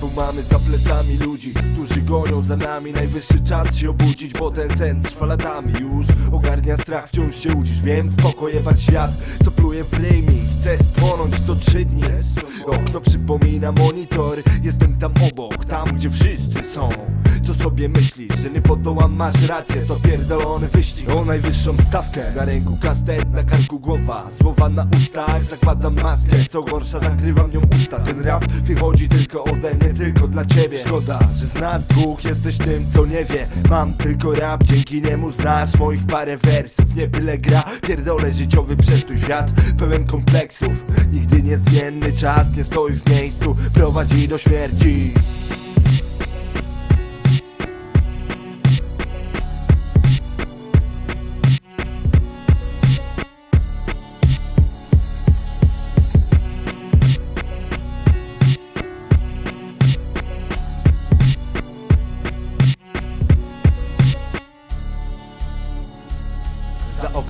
Tylu mamy za plecami ludzi, którzy gonią za nami. Najwyższy czas się obudzić, bo ten sen trwa latami. Już Ogarnia strach, wciąż się udzisz. Wiem, spoko jebać świat, co pluje w ryj mi Chcę spłonąć to trzy dni. Okno przypomina monitor. Jestem tam obok, tam gdzie wszyscy są co sobie myślisz, że nie podołam, masz rację To pierdolony wyścig. O najwyższą stawkę Na ręku kastet, na karku głowa Słowa na ustach, zakładam maskę Co gorsza, zakrywam nią usta. Ten rap wychodzi tylko ode mnie, tylko dla ciebie. Szkoda, że z nas dwóch jesteś tym, co nie wie. Mam tylko rap, dzięki niemu znasz moich parę wersów. Nie byle gra, pierdolę życiowy przestój Świat pełen kompleksów. Nigdy niezmienny czas nie stoi w miejscu Prowadzi do śmierci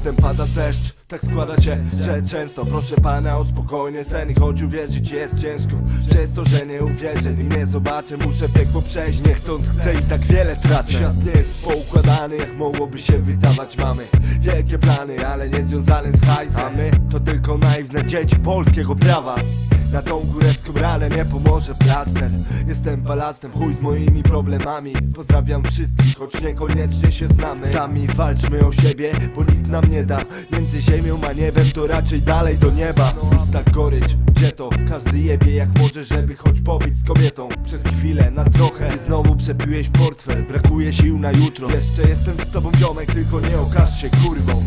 oknem pada deszcz, tak składa się, że często proszę pana o spokojny sen Choć uwierzyć jest ciężko, przez to, że nie uwierzę Nim nie zobaczę, muszę piekło przejść Nie chcąc, chcę i tak wiele tracę. Świat nie jest poukładany, jak mogłoby się wydawać Mamy wielkie plany, ale nie związane z hajsem. A my to tylko naiwne dzieci polskiego prawa na tą kurewską ranę nie pomoże plaster. Jestem balastem, chuj z moimi problemami. Pozdrawiam wszystkich, choć niekoniecznie się znamy. Sami walczmy o siebie, bo nikt nam nie da. Między ziemią a niebem to raczej dalej do nieba. Usta gorycz, gdzie to? Każdy jebie jak może, żeby choć pobyć z kobietą. Przez chwilę, na trochę. Ty znowu przepiłeś portfel, brakuje sił na jutro. Jeszcze jestem z tobą ziomek, tylko nie okaż się kurwą